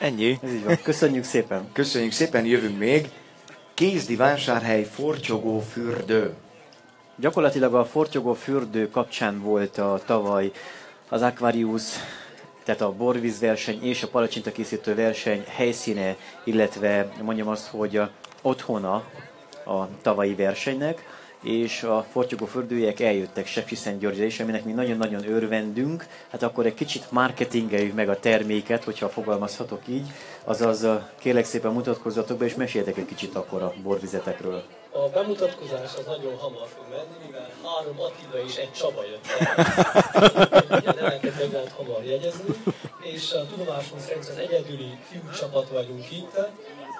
Ennyi. Ez így van. Köszönjük szépen. Köszönjük szépen, jövünk még. Kézdi vásárhely, forcsogó fürdő. Gyakorlatilag a Fortyogó fürdő kapcsán volt a tavaly az Aquarius, tehát a borvízverseny és a palacsinta készítő verseny helyszíne, illetve mondjam azt, hogy a otthona a tavalyi versenynek, és a Fortyogó fürdőjek eljöttek Sepsiszentgyörgyre is, aminek mi nagyon-nagyon örvendünk, hát akkor egy kicsit marketingeljük meg a terméket, hogyha fogalmazhatok így, azaz kérlek szépen mutatkozzatok be, és meséljetek egy kicsit akkor a borvizetekről. A bemutatkozás az nagyon hamar fog menni, mivel három Attila és egy Csaba jött el. Ugye neveket meg lehet hamar jegyezni, és a tudomásunk szerint az egyedüli fiú csapat vagyunk itt.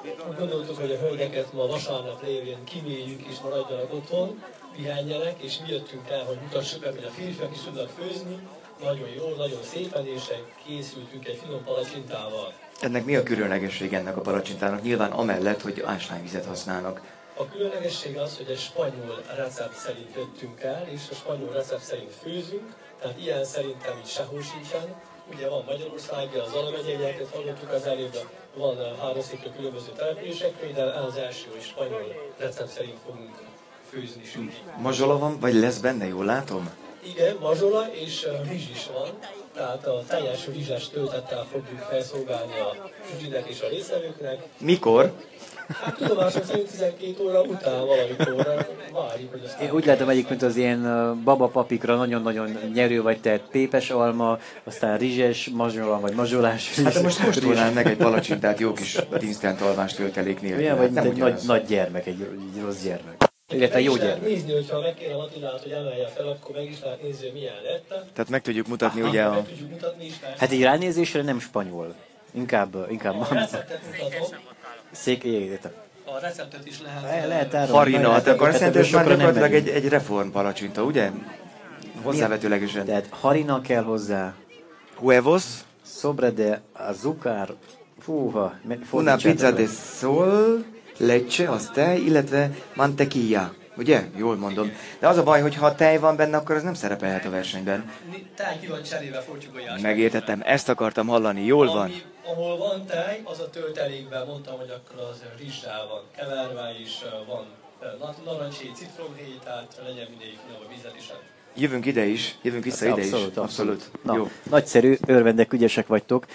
Úgy gondoltuk, hogy a hölgyeket ma vasárnap lévén kiméljük és maradjanak otthon, pihenjenek, és mi jöttünk el, hogy mutassuk meg, hogy a férfiak is tudnak főzni, nagyon jó, nagyon szépen, és készültünk egy finom palacsintával. Ennek mi a különlegesség ennek a palacsintának? Nyilván amellett, hogy ásványvizet használnak. A különlegesség az, hogy egy spanyol recept szerint jöttünk el, és a spanyol recept szerint főzünk, tehát ilyen szerintem így sehol sincsen. Ugye van Magyarország, az alamegyeieket hallottuk az előbb, van három székre különböző településekről, de az első, hogy spanyol recept szerint fogunk főzni sütni. Mazsola van, vagy lesz benne, jól látom? Igen, mazsola és uh, rizs is van, tehát a teljes rizses töltettel fogjuk felszolgálni a sütinek és a résztvevőknek. Mikor? Hát tudomásom szerint 12 óra után valamikor várjuk, hogy aztán... Én úgy látom egyébként az ilyen ö, babapapikra nagyon-nagyon nyerő vagy, tehát pépes alma, aztán rizses, mazsola vagy mazsolás rizs. Hát de most kóstolnál meg egy palacsintát jó kis tinsztán alvás töltelék nélkül. Olyan Hát vagy, mint egy nagy, nagy gyermek, egy, egy rossz gyermek. Illetve jó gyermek. nézni, hogyha megkérem Attilát, hogy emelje fel, akkor meg is lehet nézni, hogy milyen lett. Tehát meg tudjuk mutatni ugye a... Meg tudjuk mutatni is persze. Hát egy ránézésre nem spanyol. Inkább, inkább A receptet mutatom. szék, értem. A receptet is lehet... Le, lehet. Farina, Nagyon- hát akkor szerintem ez már gyakorlatilag egy, egy reform palacsinta, ugye? Hozzávetőlegesen. Tehát harina kell hozzá, Huevos, sobre de azúcar, fúha, una pizza de sol, leche, az tej, illetve mantequilla. Ugye? Jól mondom. De az a baj, hogy ha tej van benne, akkor az nem szerepelhet a versenyben. Tej ki van cserébe fortyogójás. Megértettem, ezt akartam hallani, jól van. Ami, ahol van tej, az a töltelékben, mondtam, hogy akkor az rizssel van keverve, és van narancsé, citromhéj, tehát legyen mindegyik finom a vízletisen. Jövünk ide is, jövünk vissza ide is. Abszolút, abszolút. Na, Jó. nagyszerű, örvendek, ügyesek vagytok.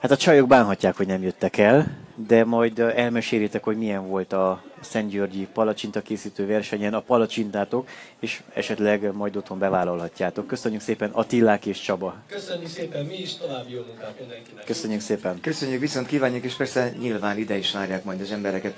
Hát a csajok bánhatják, hogy nem jöttek el, de majd elmesélitek, hogy milyen volt a Szentgyörgyi palacsinta készítő versenyen a palacsintátok, és esetleg majd otthon bevállalhatjátok. Köszönjük szépen Attillák és Csaba. Köszönjük szépen mi is, további jó munkát mindenkinek. Köszönjük szépen. Köszönjük, viszont kívánjuk, és persze nyilván ide is várják majd az embereket